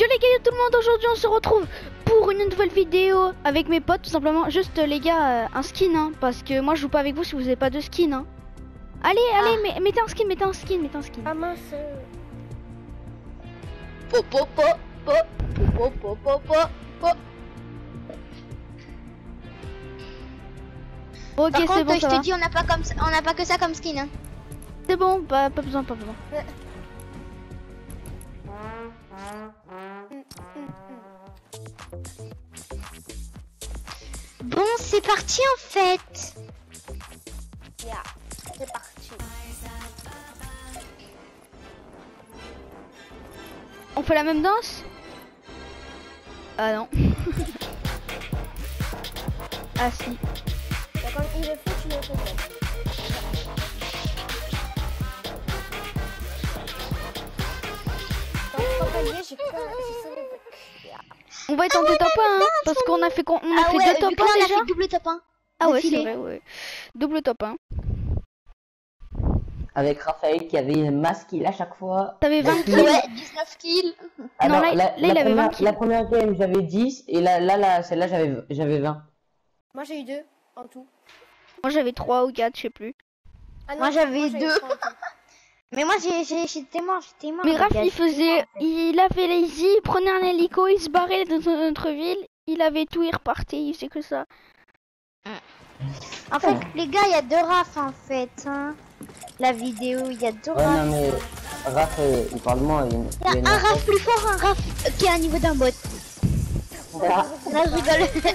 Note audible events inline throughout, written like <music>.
Yo les gars, yo tout le monde, aujourd'hui on se retrouve pour une nouvelle vidéo avec mes potes tout simplement. Juste euh, les gars, euh, un skin hein, parce que moi je joue pas avec vous si vous avez pas de skin hein. Allez, allez, mais- mettez un skin, mettez un skin, mettez un skin. Ah mince. Po, po, po, po, po, po, po, po, po. ok, Par c'est contre, bon, je ça te va. dis, on n'a pas comme ça- on n'a pas que ça comme skin. Hein. C'est bon, bah, pas besoin, pas besoin. C'est parti en fait. Yeah, c'est parti. On fait la même danse? Ah non. <laughs> ah si. Quand il le fait, tu le fais pas. Quand quand t'as lié, j'ai on va être en deux top 1, hein, ah, parce qu'on a fait, on a ah fait ouais, deux top 1 déjà. Double top 1. Ah ouais, c'est vrai, ouais. Double top 1. Avec Raphaël qui avait masse kills à chaque fois. T'avais 20 kills Ouais, 19 kills. Ah non, là, il avait 20 kills. La première game, j'avais 10, et là, là, là celle-là, j'avais 20. Moi, j'ai eu 2 en tout. Moi, j'avais 3 ou 4, je sais plus. Ah non, moi, j'avais 2. Mais moi, j'ai, j'ai, j'étais mort, j'étais mort. Mais les Raph, il faisait. Il avait lazy, il prenait un hélico, il se barrait dans notre ville. Il avait tout, il repartait, il faisait que ça. En fait, les gars, il y a deux rafs en fait. Hein. La vidéo, il y a deux Ouais, rafs. non, mais Raph, euh, il parle moi. Il, Il y a un raf plus fort, un raf euh, qui est à niveau d'un bot. Ah, Là, je rigole. <laughs>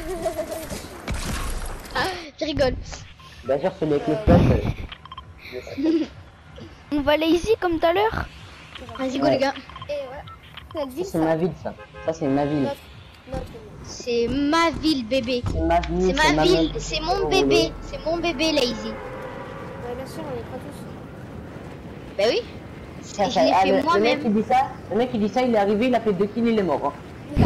je rigole. Bien sûr, celui avec le flash. On va lazy comme tout à l'heure. Vas-y, go, Ouais. les gars. Ouais. C'est ma ville, ça. Ça, c'est ma ville. C'est ma ville, bébé. C'est ma ville. C'est ma ville, maison. c'est mon Oh, bébé. C'est mon bébé, Lazy. Ouais, bien sûr, on est pas tous. Bah oui. Ça, Je ça- ah, fait le- Le moi-même. mec qui dit ça, le mec qui dit ça, il est arrivé, il a fait deux kills, il est mort. hein. <laughs>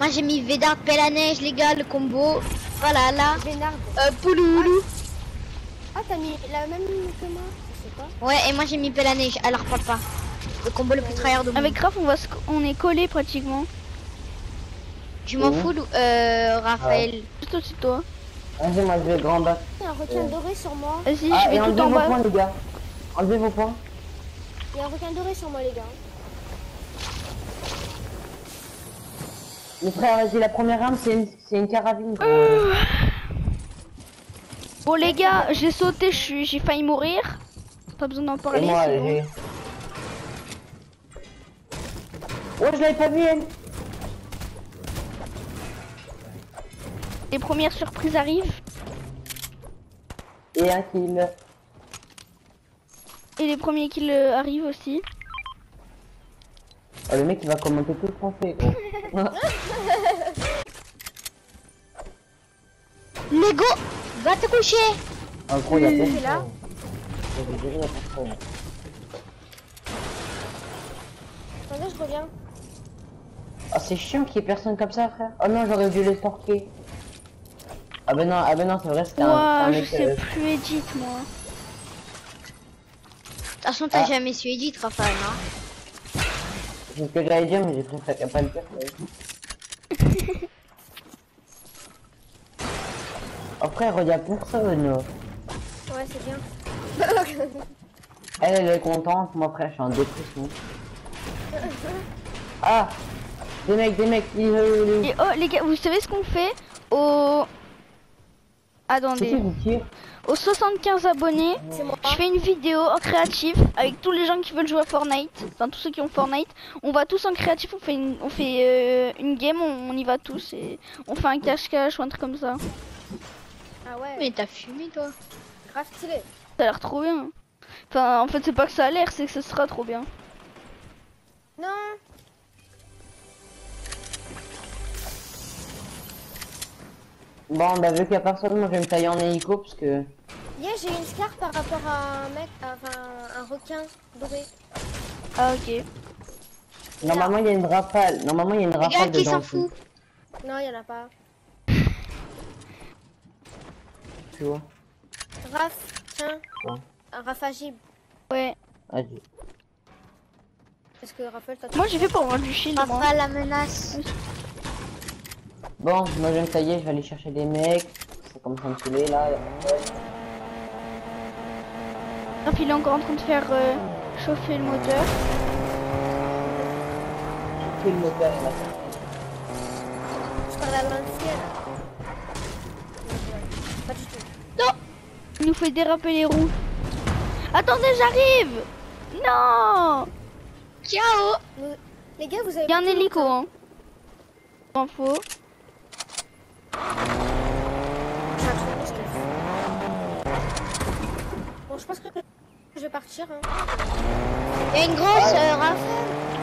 Moi, j'ai mis Védard, pelle à neige, les gars, le combo. Voilà, là. Vénard. Euh, Pouloulou. Ah, t'as mis la même que moi Je sais pas. Ouais, et moi, j'ai mis pelle à neige. Alors, parle pas. Le combo le plus tryhard de monde. Avec Raph, on, va se- on est collé pratiquement. Je m'en fous, euh, Raphaël. Juste au-dessus de toi. Vas-y, moi je vais grand bas. Il y a un requin doré sur moi. Vas-y, Ah, je vais tout enlevez en vos bas. points, les gars. Enlevez vos points. Il y a un requin doré sur moi, les gars. Mes frères, vas-y, la première arme, c'est une, une carabine. Bon les gars, j'ai sauté, j'ai failli mourir. Pas besoin d'en parler. moi, bon. Ouais, je l'avais pas vu, elle. Les premières surprises arrivent. Et un kill. Et les premiers kills euh, arrivent aussi. Oh, le mec, il va commenter tout le français, gros. <laughs> Lego, va te coucher. en gros, il y a personne. là. Je. Attendez, reviens. Ah, c'est chiant qu'il y ait personne comme ça, frère. Oh non, j'aurais dû le torquer. Ah ben non, ah ben non, c'est vrai, c'était un, un je sais euh, plus edit moi. De toute façon, t'as Ah. jamais su edit, Raphaël, hein. C'est ce que j'allais dire, mais j'ai préféré pas le dire. ouais. Oh frère, il y a personne. Ouais, c'est bien. <laughs> Elle, elle est contente, moi frère, je suis en dépression. <laughs> Ah Des mecs, des mecs, ils... euh, Et oh les gars, vous savez ce qu'on fait au... Attendez. Aux 75 abonnés, je fais une vidéo en créatif avec tous les gens qui veulent jouer à Fortnite. Enfin tous ceux qui ont Fortnite. On va tous en créatif, on fait une, on fait, euh, une game, on, on y va tous et on fait un cache-cache ou un truc comme ça. Ah ouais, Mais t'as fumé, toi. grave stylé. Ça a l'air trop bien. Enfin en fait c'est pas que ça a l'air, c'est que ça sera trop bien. Non. Bon, bah vu qu'il y a personne, moi je vais me tailler en hélico parce que... Hier, j'ai une scar par rapport à un mec, enfin un requin doré. Ah ok. Normalement il y a une rafale, normalement il y a une rafale qui dedans. s'en fout Non, il y en a pas. Tu vois Raph, tiens. Quoi Un Raph Agib. Ouais. Vas-y. Parce que Raphaël, toi, tu- Moi j'ai fait pour avoir du shield moi. Rafa la menace. Bon, moi j'aime ça y est, je vais aller chercher des mecs. Ça commence à me saouler là. Hop, il est encore en train de faire euh, chauffer le moteur. Tout le moteur est là. je parle à l'ancienne. Pas du tout. Il nous fait déraper les roues. Attendez, j'arrive Non Ciao. Les gars, vous avez. Il y a un hélico, hein. Info. J'ai un truc de stuff. Bon, je pense que je vais partir. Hein. Il y a une grosse euh, Rafa.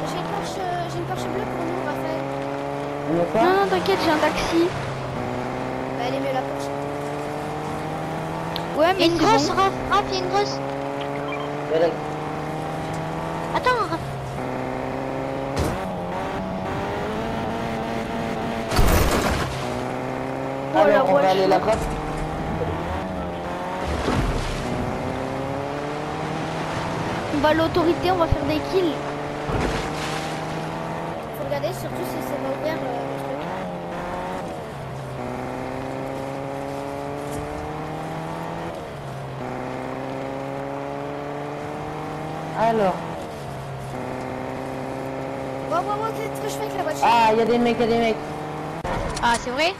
J'ai une Porsche, euh, j'ai une Porsche bleue pour nous, Raphaël. Non, non, t'inquiète, j'ai un taxi. Bah, elle est mieux la Porsche. Ouais, Il y a mais une grosse bon. Il y a une grosse. Là, Attends, Rafa. Oh, la Alors, on va aller là-bas. On va à l'autorité, on va faire des kills. Faut regarder surtout si c'est pas ouvert euh. Alors. Wow, wow, wow, qu'est-ce que je fais avec la voiture Ah, il y a des mecs, il y a des mecs. Ah, c'est vrai?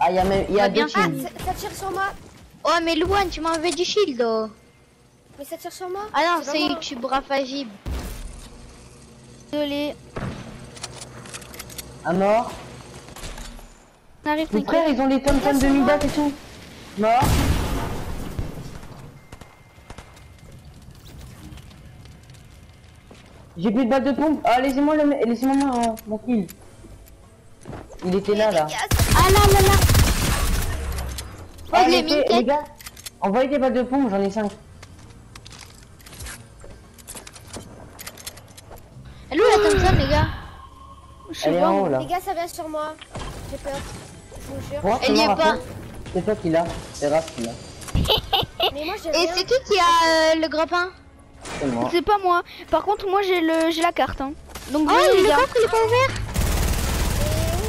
Ah, il y a même, il y a Ah, deux bien. Ah, ça, tire sur moi Oh, mais Louane, tu m'as enlevé du shield. oh. Mais ça tire sur moi Ah non, c'est. YouTube Rafa Gib. Désolé. Un mort. On arrive, frères, t'inquiète. ils ont les tom de Midas et tout. Mort. J'ai plus de balle de pompe. Ah, laissez-moi le, laissez-moi mon, mon kill. Il était là, là. Ah là là là. Ah, je l'ai les, mis les tête. gars, envoyez des balles de pompe, j'en ai 5. Elle est où la Thompson, les gars Je sais Elle est en haut, là. Les gars, ça vient sur moi. J'ai peur. Je vous jure. Elle y est c'est pas. C'est toi qui l'as. C'est Raph qui l'a. <laughs> Et c'est qui qui a euh, le grappin? C'est moi. C'est pas moi. Par contre, moi j'ai le j'ai la carte. Hein. Donc Oh, le gars. coffre, il est pas ouvert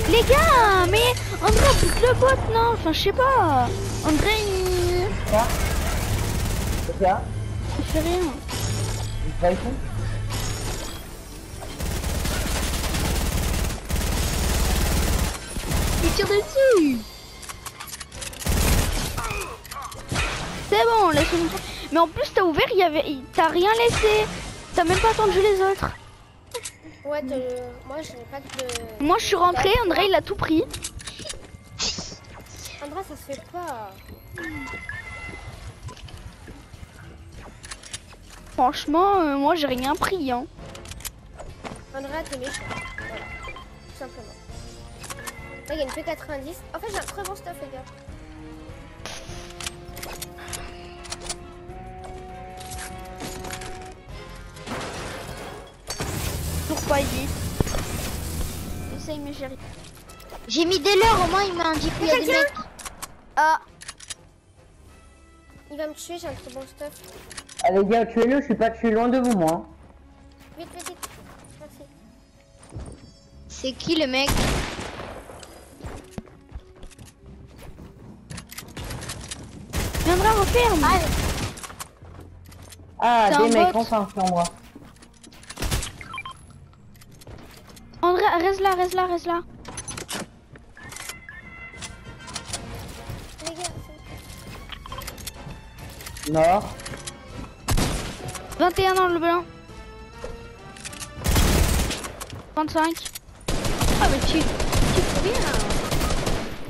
Les gars, mais André applique le bot, non? Enfin, je sais pas. André, il... Ça C'est ça il fait rien. Il Il tire dessus C'est bon, laisse-nous. Mais en plus, t'as ouvert, il y avait, t'as rien laissé. T'as même pas attendu les autres. Ouais, de- moi, je n'ai pas de. Moi, je suis rentré, André, il a tout pris. Andra, ça se fait pas. Franchement, euh, moi, j'ai rien pris. Hein. Andra, t'es méchant. Il y a une P90. En fait, j'ai un très bon stuff, les gars. Pas aidé. Essaye, mes chéris. J'ai mis des leurres, au moins il m'a indiqué il y a des mecs. Ah, Il va me tuer, j'ai un très bon stuff. Ah, les gars, tuez-le, je suis pas tué loin de vous, moi. Vite, vite, vite. Merci. C'est qui le mec? Viendra referme. Ah, Ah, des un mecs, enfin, sur moi. André, reste là, reste là, reste là. Mort. 21 dans le blanc. 25. ah mais tu, tu fais bien.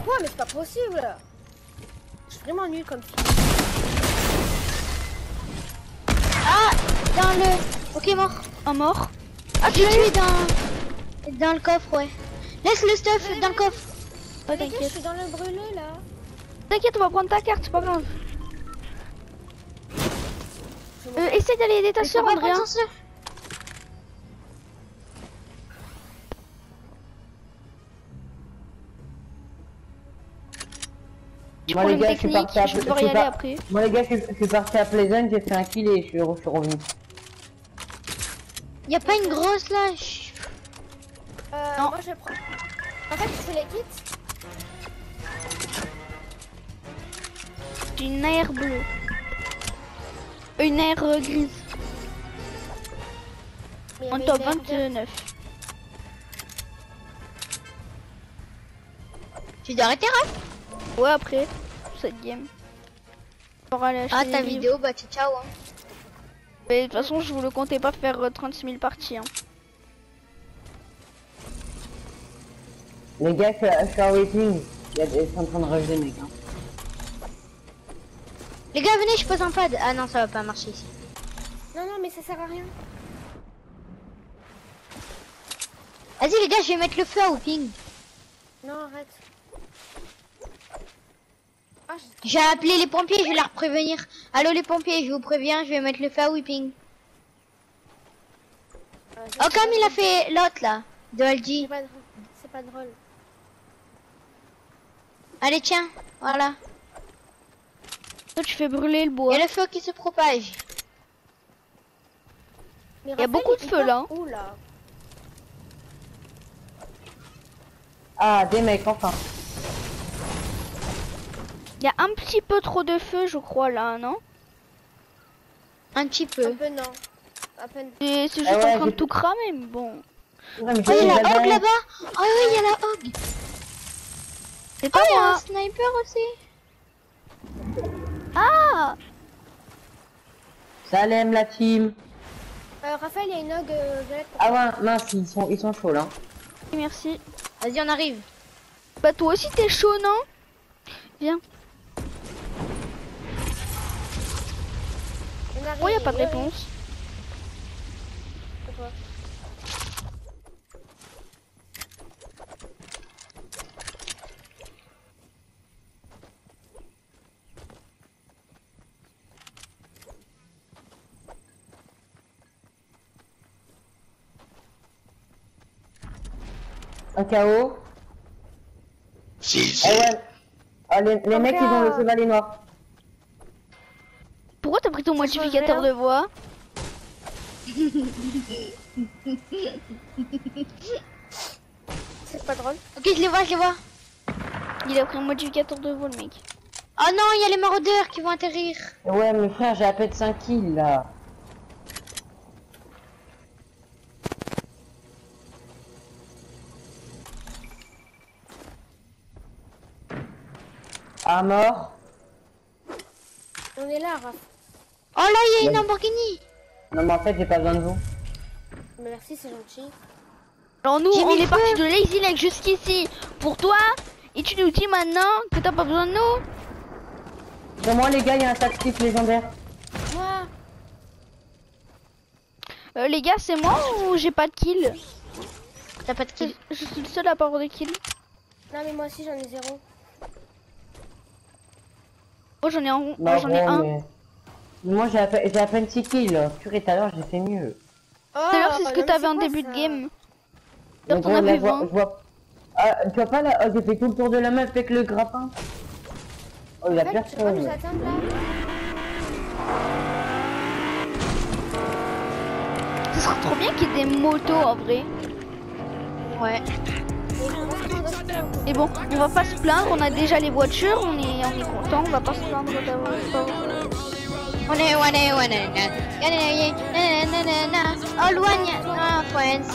Quoi Mais c'est pas possible Je suis vraiment nulle comme fille. Ah, dans le... Ok, mort. Un mort. Ah, tu tué dans... Dans le coffre, ouais. Laisse le stuff dans le coffre. Oh, gars, je t'inquiète. suis dans le brûlé, là. T'inquiète, on va prendre ta carte, c'est pas grave. Je Euh, essaye d'aller aider ta soeur, Moi, les gars, je suis parti à je je y aller après. Moi, les gars, je suis, je suis parti à Pleasant, j'ai fait un kill et je suis, re- je suis revenu. Y a pas une grosse là Chut. Euh, Non. moi je prends. En fait, tu fais les kits. J'ai une aire bleue. Une aire euh, grise. mais avait top une aire verte. 29. Tu dois arrêter Raph? Ouais, après, cette game. Pour aller Ah ta vidéo, bah ciao ciao hein. Mais de toute façon, je vous le comptais pas faire euh, 36 000 parties. Hein. Les gars, je suis à waiting. Ils sont en train de revenir, mec. Hein. Les gars venez je pose un pad. Ah non ça va pas marcher ici. Non, non, mais ça sert à rien. Vas-y les gars je vais mettre le feu à Whooping. Non, arrête. J'ai- appelé les pompiers, je vais leur prévenir. Allô les pompiers, je vous préviens, je vais mettre le feu à Whipping. euh, Oh comme il a fait l'autre là, de C'est Algi. pas drôle. C'est pas drôle. Allez tiens, voilà. Toi, tu fais brûler le Il bois. y a le feu qui se propage. Mais y a beaucoup de il feu, là. Où là? Ah, des mecs, enfin. Il y a un petit peu trop de feu, je crois, là, non? Un petit Un peu. non. À peine. Et C'est juste Ah ouais, en train de tout cramer, mais bon. Ouais, mais Oh il y a la hog là-bas Oh oui il y a la hog C'est Oh pas il y a un sniper aussi Ah Salem, la team. Euh, Raphaël, il y a une hog euh, violette. Ah ouais, mince, ils sont, ils sont chauds là. Merci. Vas-y on arrive. Bah toi aussi t'es chaud, non? Viens. On arrive, Oh, y a pas de réponse. c'est quoi Un KO. Si, Eh si. ouais. Ah, les, les mecs, ils ont le chevalier noir. Modificateur de voix C'est pas drôle. Ok je les vois, je les vois. Il a pris un modificateur de voix, le mec. Oh non il y a les maraudeurs qui vont atterrir. Ouais, mais frère, j'ai à peine 5 kills là. Ah, mort. On est là, Raph. Oh là il y a une. Lamborghini. Non, mais en fait, j'ai pas besoin de vous. Mais merci, c'est gentil. Alors nous, on est parti de Lazy Lake jusqu'ici pour toi. Et tu nous dis maintenant que t'as pas besoin de nous Pour moi, les gars, il y a un tactique légendaire. Moi, Euh, Les gars, c'est moi ou j'ai pas de kill? T'as pas de kill? je suis le seul à pas avoir de kill. non mais moi aussi j'en ai zéro. Oh, j'en ai un. Non, j'en ai bon, un. mais... Moi, j'ai à, à peine 6 kills. Purée, tout à l'heure, j'ai fait mieux. Oh, D'ailleurs, c'est ce que non, mais t'avais en quoi, début de game. Mais D'ailleurs, t'en bon, avais là, je vois- 20. je vois- Ah, tu vois pas là oh, J'ai fait tout le tour de la meuf avec le grappin. Oh, il a personne. Ce serait trop bien qu'il y ait des motos en vrai. Ouais. On. Et bon, on va pas se plaindre, on a déjà les voitures, on est, on est content, on va pas se plaindre d'avoir. On est, on est, on est, na, na, na, na, na. Oh loin, y a- ah, friends.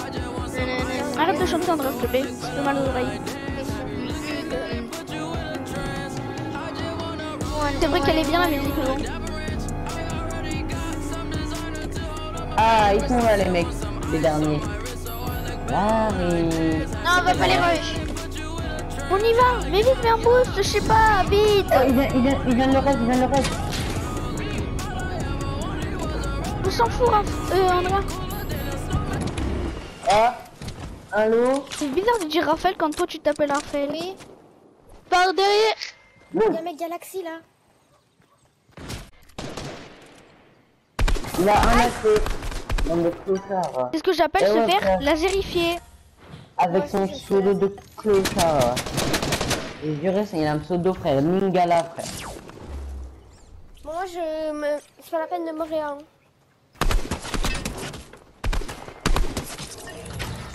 Na, na, na. Arrête de chanter André, s'il te plaît, fait mal aux oreilles. C'est vrai qu'elle est bien la musique, mais. Ah, ils sont là, les mecs. Les derniers. Arrive. Non, on va pas les rush. On y va, mais vite, fais un boost, je sais pas, vite. Oh, il vient, il vient, il vient de le reste, il vient de le reste. S'en fout, Raph. Euh, Andrea. Ah, allô C'est bizarre de dire Raphaël quand toi tu t'appelles Raphaël. Oui, Par derrière. il y a un mec Galaxy là. Il a un accès. Dans le clochard. C'est ce que j'appelle Eh se faire frère. lasérifier. Avec son pseudo de clochard. Et juré, c'est- il a un pseudo, frère. Mingala, frère. Moi je me. C'est pas la peine de mourir. Hein.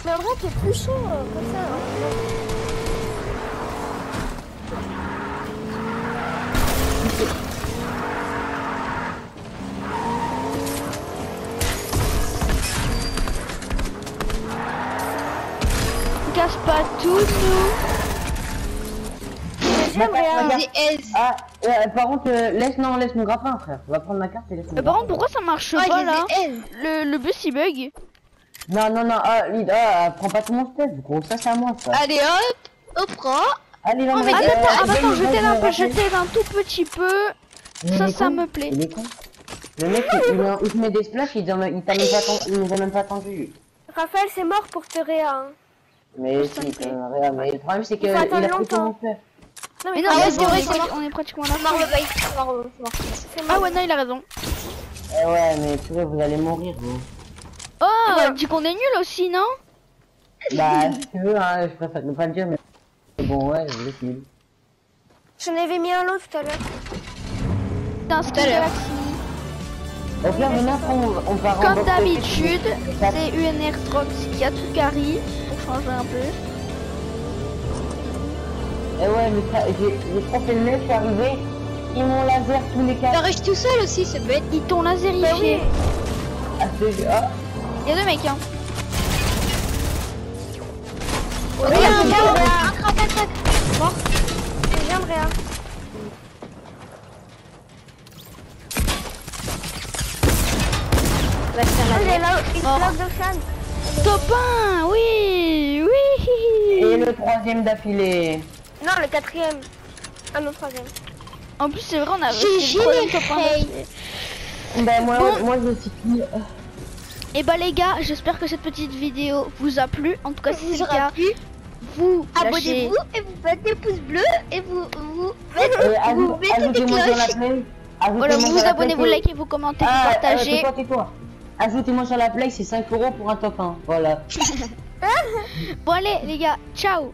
Mais en vrai, t'es plus chaud euh, comme ça. hein. On casse pas tout, nous. J'aime rien. C'est aise. Ah, euh, par contre, euh, laisse, non, laisse mon grappin, frère. Va prendre ma carte et laisse mon Mais par contre, pourquoi ça marche Oh, pas il là le, le bus il bug. Non, non, non, ah, ah, prends pas tout mon stuff, gros, ça c'est à moi, ça. Allez hop, on prend. Allez, va, Oh, mais Attends, attends, attends, je t'aide un peu, je t'aide un tout petit peu. Il Ça, ça me plaît. Il est con. Le mec, il, il, il te met des splashs, il il t'a même pas attendu, il nous a même pas attendu. Raphaël, c'est mort pour te réa. hein. Mais si, euh, regarde, mais le problème c'est que Il il faut a attendre pris tout longtemps. mon stuff. Non, Mais non, Ah c'est vrai, on, est pratiquement à la Mort, Ah ouais, non, il a raison. Eh ouais, mais purée, vous allez mourir, gros. Ouais. elle dit qu'on est nul aussi, non Bah, si tu veux, hein, je préfère ne pas le dire, mais bon, ouais, je laisse nul. J'en avais mis un lot tout à l'heure. C'est un skin à l'heure. Au pire, maintenant, on, on en Comme d'habitude, c'est UNR Trox qui a tout carry. Pour changer un peu. Eh ouais, mais ça, j'ai fait le mec, je suis arrivé, ils m'ont laser tous les cas. reste tout seul aussi, c'est bête. Ils t'ont Bah laserifié. Ah, c'est- ah, Il y a deux mecs, hein. Regarde, regarde, un crack, un crack. Oh, il est là, il Mort. bloque de. Top 1, oui, Et oui. le troisième d'affilée. Non, le quatrième. Ah non, troisième. En plus, c'est vrai, on a J'ai- le top 1 failles. d'affilée. Ben moi, Bon. moi je suis fini. Et bah les gars, j'espère que cette petite vidéo vous a plu. En tout cas, si vous c'est le cas, plu, vous abonnez-vous et vous faites des pouces bleus et vous vous faites Euh, vous ajoute- mettez des Ajoutez-moi sur la cloches. play. Voilà, vous vous abonnez, vous likez, vous commentez, vous Ah, euh, partagez. Ajoutez-moi sur la play, c'est 5 euros pour un top 1. Voilà. <laughs> <laughs> Bon allez les gars, ciao